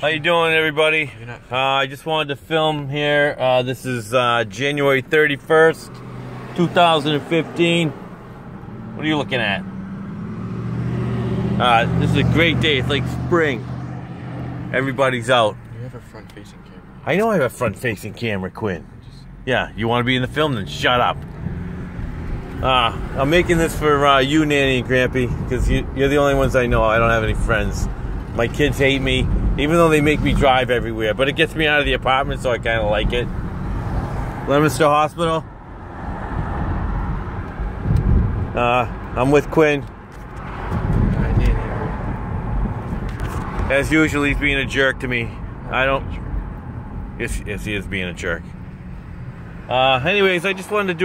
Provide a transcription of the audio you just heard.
How you doing, everybody? Uh, I just wanted to film here. Uh, this is uh, January 31st, 2015. What are you looking at? Uh, this is a great day. It's like spring. Everybody's out. You have a front-facing camera. I know I have a front-facing camera, Quinn. Yeah, you want to be in the film? Then shut up. Uh, I'm making this for uh, you, Nanny and Grampy, because you, you're the only ones I know. I don't have any friends. My kids hate me, even though they make me drive everywhere. But it gets me out of the apartment, so I kind of like it. Leominster Hospital. Uh, I'm with Quinn. As usual, he's being a jerk to me. I don't. Yes, yes, he is being a jerk. Uh, anyways, I just wanted to do.